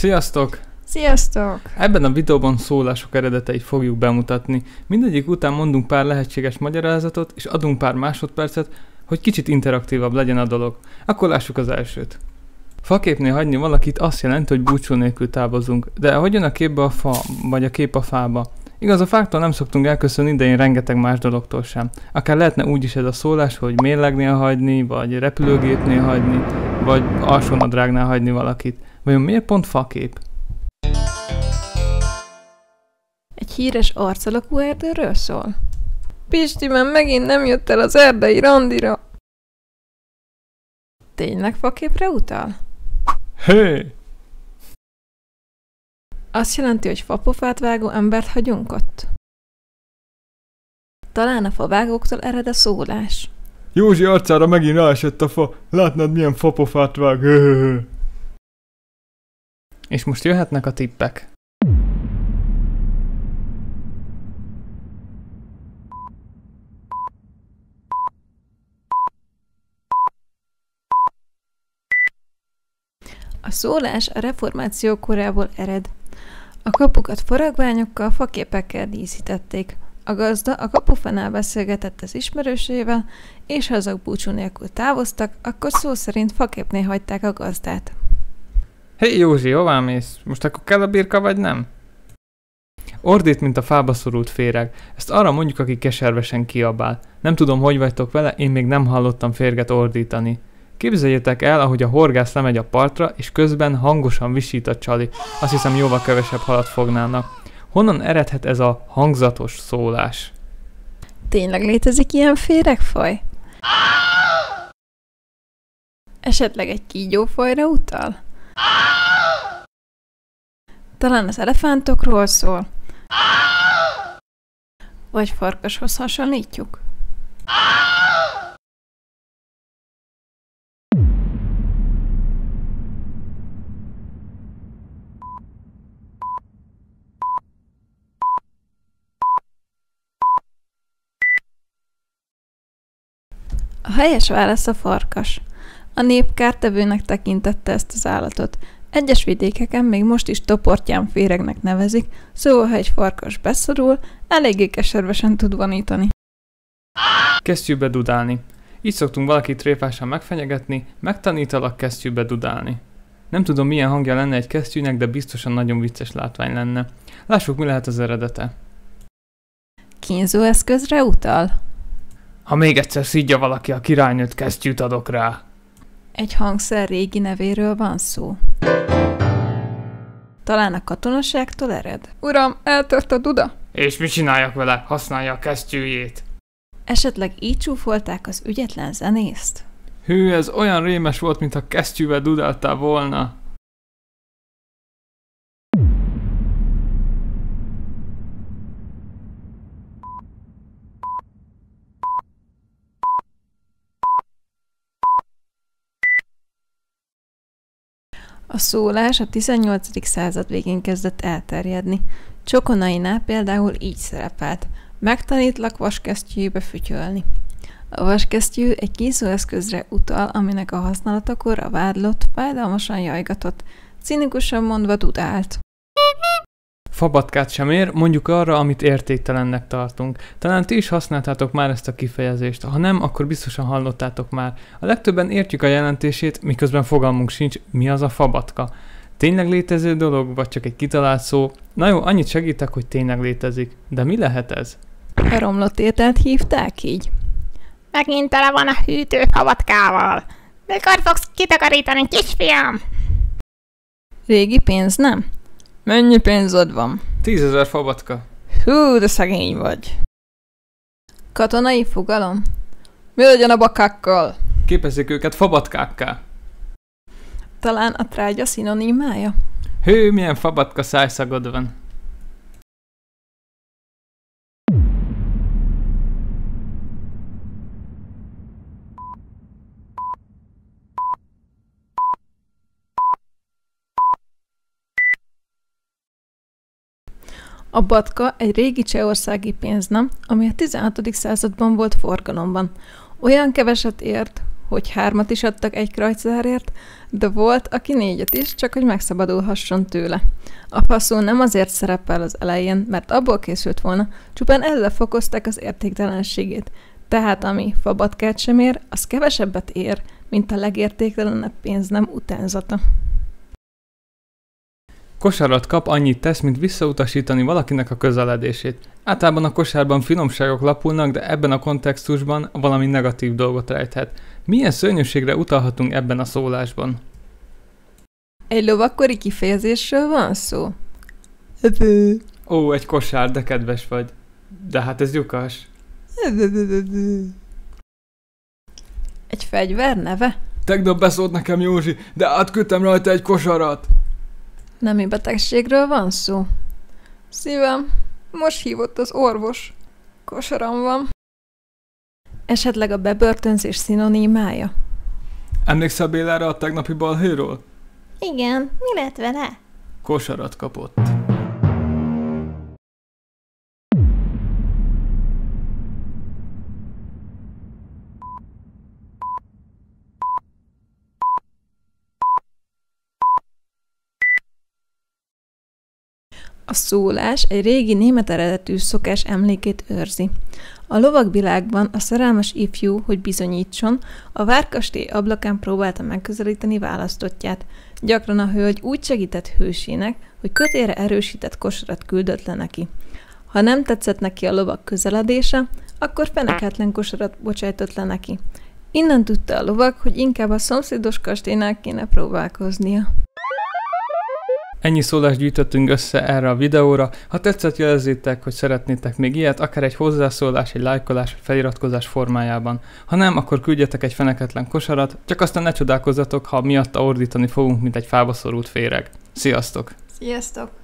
Sziasztok! Sziasztok! Ebben a videóban szólások eredeteit fogjuk bemutatni. Mindegyik után mondunk pár lehetséges magyarázatot, és adunk pár másodpercet, hogy kicsit interaktívabb legyen a dolog. Akkor lássuk az elsőt. Faképnél hagyni valakit azt jelenti, hogy búcsú nélkül távozunk, de hogyan a képbe a fa, vagy a kép a fába? Igaz, a fáktól nem szoktunk elköszönni, de én rengeteg más dologtól sem. Akár lehetne úgy is ez a szólás, hogy mérlegnél hagyni, vagy repülőgépnél hagyni, vagy alsónadrágnál hagyni valakit. Vajon miért pont fakép? Egy híres arcalakú erdőről szól? Pisti már megint nem jött el az erdei randira. Tényleg faképre utal? Hé! Azt jelenti, hogy fapofát vágó embert hagyunk ott? Talán a favágóktól ered a szólás. Józsi arcára megint ráesett a fa. Látnád milyen fapofát vág. És most jöhetnek a tippek. A szólás a reformáció korából ered. A kapukat faragványokkal, faképekkel díszítették. A gazda a kapufanál beszélgetett az ismerősével, és ha azok búcsú nélkül távoztak, akkor szó szerint faképnél hagyták a gazdát. Hé hey, Józsi, hová mész? Most akkor kell a birka, vagy nem? Ordít, mint a fába szorult féreg. Ezt arra mondjuk, aki keservesen kiabál. Nem tudom, hogy vagytok vele, én még nem hallottam férget ordítani. Képzeljétek el, ahogy a horgász lemegy a partra, és közben hangosan visít a csali. Azt hiszem jóval kevesebb halat fognának. Honnan eredhet ez a hangzatos szólás? Tényleg létezik ilyen féregfaj? Esetleg egy kígyófajra utal? Talán az elefántokról szól? Vagy farkashoz hasonlítjuk? A helyes válasz a farkas. A nép kártevőnek tekintette ezt az állatot. Egyes vidékeken még most is toportján féregnek nevezik, szóval ha egy farkas beszorul, eléggé keservesen tud vonítani. Kesztyűbe dudálni. Így szoktunk valakit tréfásan megfenyegetni, megtanítalak kesztyűbe dudálni. Nem tudom milyen hangja lenne egy kesztyűnek, de biztosan nagyon vicces látvány lenne. Lássuk mi lehet az eredete. Kínzó eszközre utal? Ha még egyszer szidja valaki a királynőt, kesztyűt adok rá. Egy hangszer régi nevéről van szó. Talán a katonaságtól ered? Uram, eltört a duda? És mit csináljak vele? Használja a kesztyűjét. Esetleg így csúfolták az ügyetlen zenészt? Hű, ez olyan rémes volt, mintha kesztyűvel dudáltál volna. A szólás a 18. század végén kezdett elterjedni. Csokonainál például így szerepelt. Megtanítlak vaskesztyűjébe fütyölni. A vaskesztyű egy készüleszközre utal, aminek a használatakor a vádlott fájdalmasan jajgatott, cinikusan mondva dudált. Fabatkát sem ér, mondjuk arra, amit értéktelennek tartunk. Talán ti is használtátok már ezt a kifejezést, ha nem, akkor biztosan hallottátok már. A legtöbben értjük a jelentését, miközben fogalmunk sincs, mi az a fabatka. Tényleg létező dolog, vagy csak egy kitalált szó? Na jó, annyit segítek, hogy tényleg létezik. De mi lehet ez? A romlott ételt hívták így. Megint tele van a hűtő fabatkával. Mikor fogsz kitakarítani, kisfiam? Régi pénz, nem? Mennyi pénzed van? Tízezer fabatka. Hú, de szegény vagy. Katonai fogalom? Mi legyen a bakákkal? Képezzék őket fabatkákká. Talán a trágya szinonimája? Hő, milyen fabatka szájszagod van. A batka egy régi csehországi pénznem, ami a 16. században volt forgalomban. Olyan keveset ért, hogy hármat is adtak egy krajcárért, de volt, aki négyet is, csak hogy megszabadulhasson tőle. A faszó nem azért szerepel az elején, mert abból készült volna, csupán ezzel fokozták az értéktelenségét. Tehát ami fabatkát sem ér, az kevesebbet ér, mint a legértéktelenebb pénz nem utánzata. Kosarat kap annyit tesz, mint visszautasítani valakinek a közeledését. Általában a kosárban finomságok lapulnak, de ebben a kontextusban valami negatív dolgot rejthet. Milyen szörnyűségre utalhatunk ebben a szólásban? Egy lovakkori kifejezésről van szó? Ó, egy kosár, de kedves vagy. De hát ez lyukas. Egy fegyver neve? Tegnap beszólt nekem Józsi, de átküldtem rajta egy kosarat. Nemi betegségről van szó? Szívem, most hívott az orvos. Kosaram van. Esetleg a bebörtönzés szinonimája? Emlékszel Bélára a tegnapi balhéról? Igen, mi lett vele? Kosarat kapott. A szólás egy régi német eredetű szokás emlékét őrzi. A lovagvilágban a szerelmes ifjú, hogy bizonyítson, a várkastély ablakán próbálta megközelíteni választottját. Gyakran a hölgy úgy segített hősének, hogy kötére erősített kosarat küldött le neki. Ha nem tetszett neki a lovag közeledése, akkor feneketlen kosarat bocsájtott le neki. Innen tudta a lovag, hogy inkább a szomszédos kastélynál kéne próbálkoznia. Ennyi szólást gyűjtöttünk össze erre a videóra. Ha tetszett, jelezzétek, hogy szeretnétek még ilyet, akár egy hozzászólás, egy lájkolás, feliratkozás formájában. Ha nem, akkor küldjetek egy feneketlen kosarat, csak aztán ne csodálkozzatok, ha miatta ordítani fogunk, mint egy fába szorult féreg. Sziasztok! Sziasztok!